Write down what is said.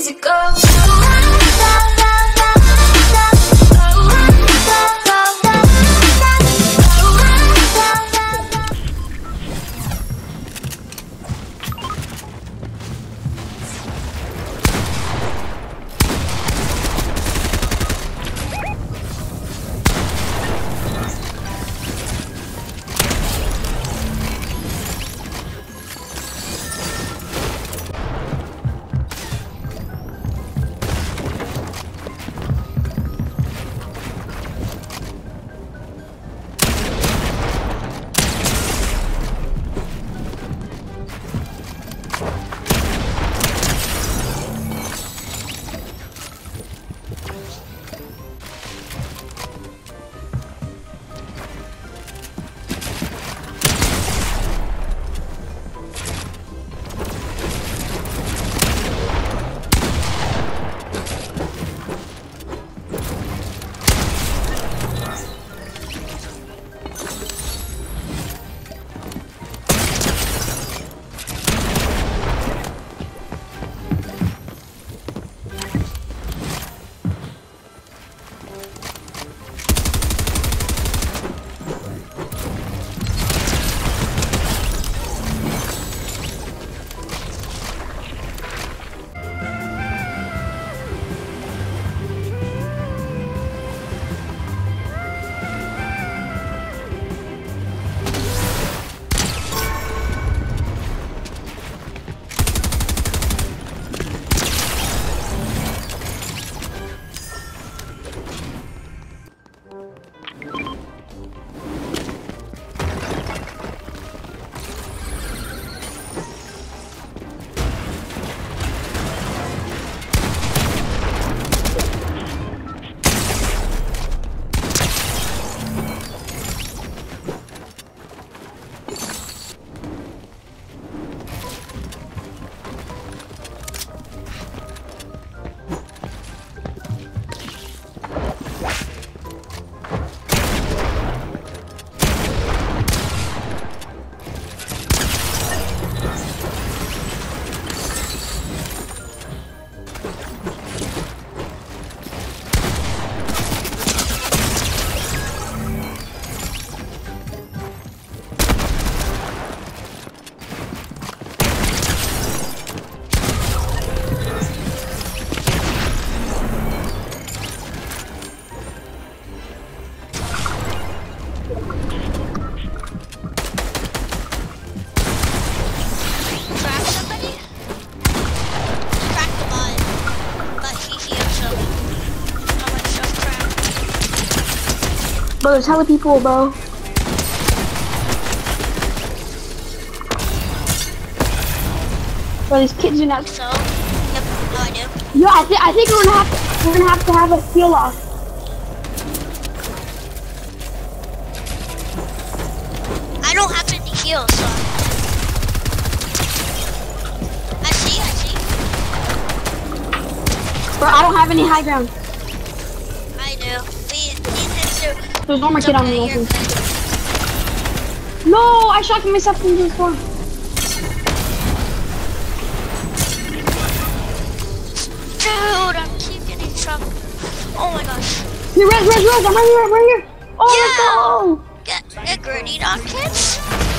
easy go. Bro, there's hella people, bro. Bro, these kids are not. So? Yep, no I do. Yeah, I, th- I think we're gonna have to, we're gonna have to have a heal off. I don't have any heals, so. I see, I see. Bro, I don't have any high ground. I do. We There's one more kid on I think. good. No, I shot myself into the storm. Dude, I'm keep getting trouble. Oh my gosh. Here, res, res, res. I'm right here. Right here. Oh, Yeah. let's go. Get, get grenade on kids?